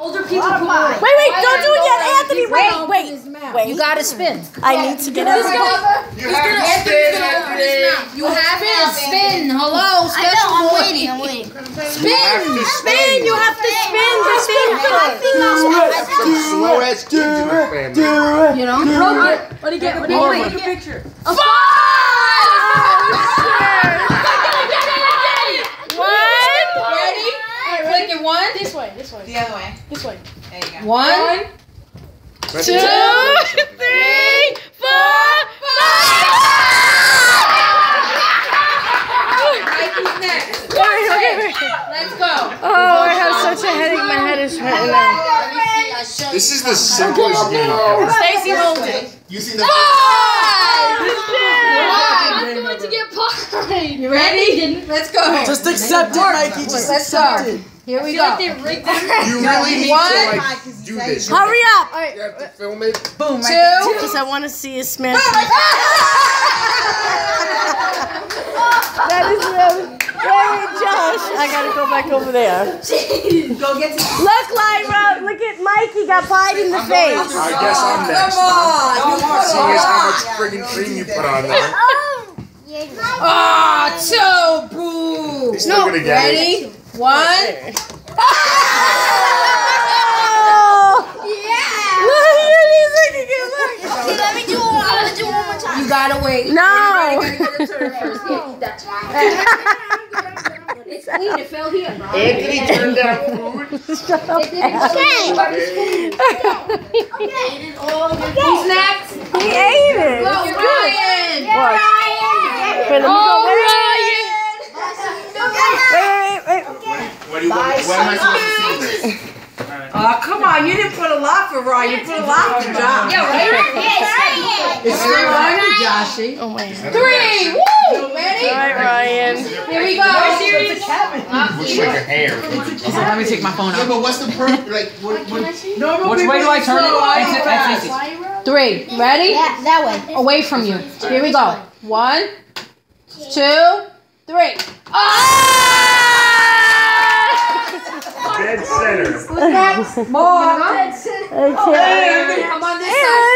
Older people pull away. Wait, wait, don't do it yet, Anthony. Wait, wait, wait. You gotta spin. I need to get out. You have to spin, Anthony. You have to spin. Hello, I special know, I'm boy. waiting, I'm waiting. Spin. Spin. You have to spin the thing. Slow as kids in the family. You know. What do you get? What do you get? picture. One. Ready? Click it. One. This way. This way. The other way. This way. There you go. One. Two. three, four, Mikey's next. Okay, okay, okay. Let's go. Oh, I have such a headache. My head is hurting now. This is the simplest game ever. Stacy, hold it. You see the I'm going to get pie. You ready? Let's go. Just accept it, Mikey. Just accept it. Here we go. You really need to One. like do this. Hurry up. All right. You have to film it. Boom. Two. Because I want to see you smash. that is really, very Josh. I gotta go back over there. Jeez, Go get some. Look, Lyra. Look at Mikey got pied in the face. I guess I'm next. Seeing as how much friggin' cream you put on there. Oh, two. Ah, boo. He's still gonna get it. Ready? One. Okay, let me do it. I'm gonna do it one more time. You gotta wait. No. It's clean. It fell here, bro. Anthony turned down food. Who's next? He ate it. Go, Ryan. Watch. Wait, let me go back. Wait, wait, wait. What do you want? What am I supposed to see this? Oh, come on. You didn't put a lot for Ryan. You put a lot for Josh. Yeah, right? It's still Ryan, Joshy. Oh my. God. Three. Woo. Ready? All right, Ryan. Here we go. Looks like a hair. Let me take my phone Yeah, out. but what's the purpose? Like, what? what Normal Which way do I turn it? Three. Ready? Yeah, that way. Away from you. Here we go. One, two, three. Ah! Dead center. More. Okay. Come on this side.